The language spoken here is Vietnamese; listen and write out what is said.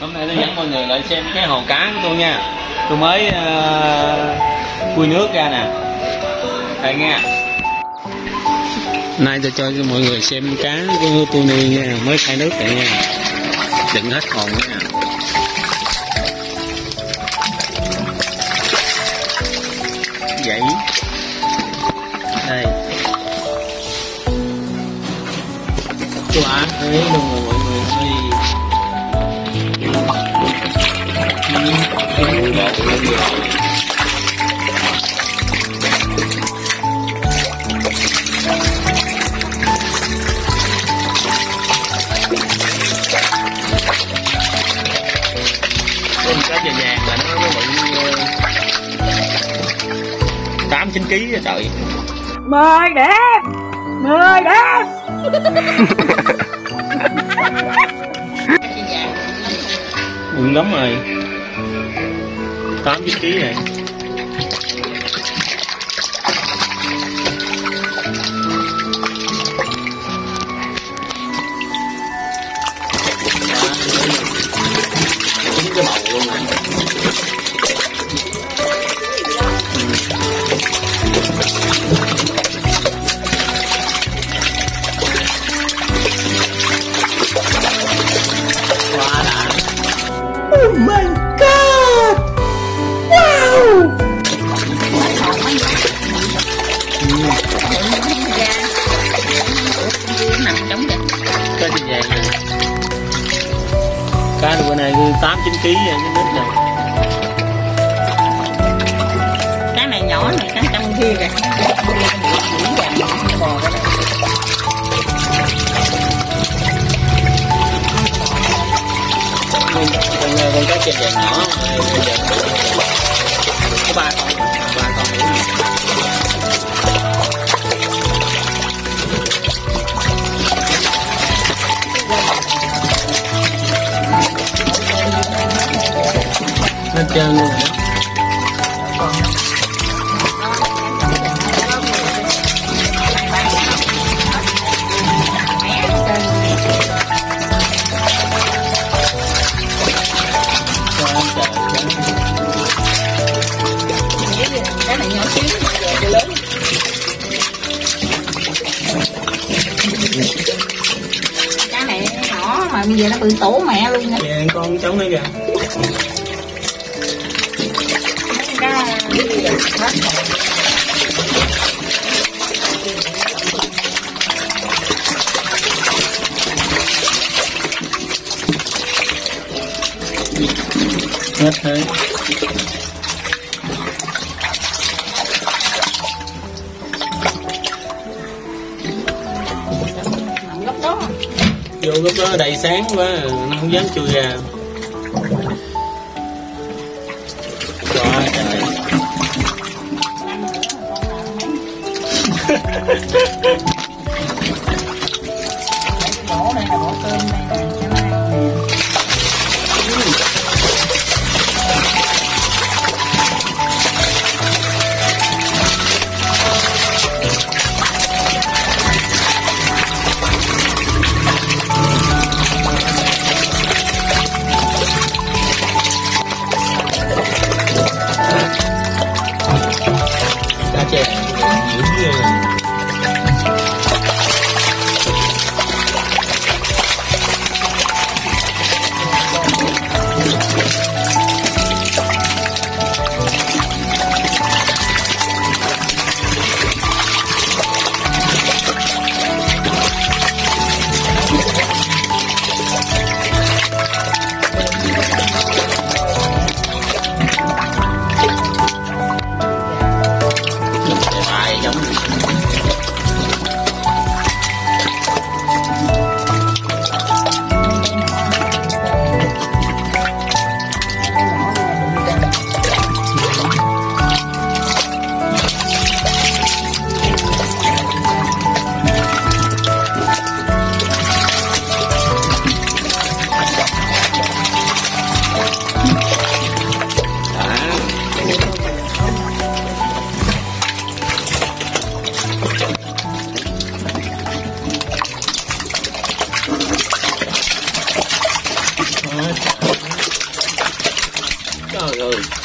hôm nay tôi dẫn mọi người lại xem cái hồ cá của tôi nha. Tôi mới ờ, uh, khui nước ra nè. Đây nha nay tôi cho mọi người xem cá của tôi nuôi nha. Mới khai nước này nha. Đựng hết hồn nha. Vậy đây. Tôi ăn thấy luôn chà vàng là nó nó bự tám chín ký trời. Mời đẹp! Mời đẹp! Bự lắm rồi tám chín ký cá bữa nay tám chín vậy cái nít này. Cá này nhỏ này cá trong kia kìa. Vàng con cá vàng nhỏ này, bây hết trơn luôn. Rồi đó cá này nhỏ mà bây giờ nó bự tổ mẹ luôn nha Dạ, con trống đấy kìa cá hết hết thế đó vô lúc đó đầy sáng quá, nó không dám chui ra. Bỏ đây là bỏ cơm đây nè cho nó ăn nè cá trời ơi